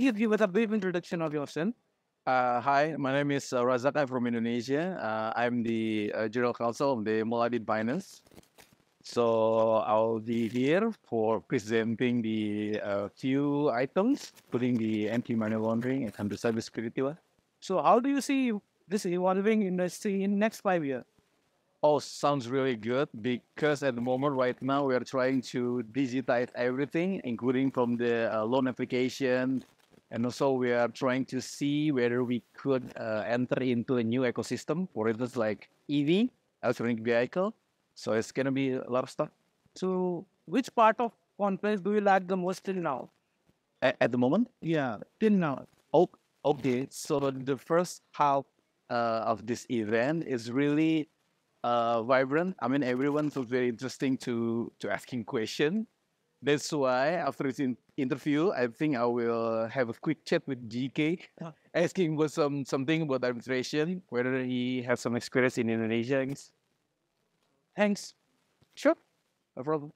please give us a brief introduction of yourself. Uh, hi, my name is uh, Razak. I'm from Indonesia. Uh, I'm the uh, general counsel of the Moladin Finance. So I'll be here for presenting the uh, few items, including the anti-money laundering and the cybersecurity one. So how do you see this evolving industry in next five years? Oh, sounds really good because at the moment right now we are trying to digitize everything, including from the uh, loan application, and also we are trying to see whether we could uh, enter into a new ecosystem, for instance, like EV, electronic vehicle. So it's gonna be a lot of stuff. So which part of conference do you like the most till now? A- at the moment, Yeah, till now. oh, okay. So the first half uh, of this event is really uh, vibrant. I mean, everyone was very interesting to to asking question. That's why after this in- interview, I think I will have a quick chat with GK, Ah. asking about some something about administration, whether he has some experience in Indonesia. Thanks. Sure, no problem.